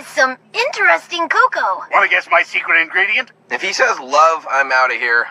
is some interesting cocoa. Want to guess my secret ingredient? If he says love, I'm out of here.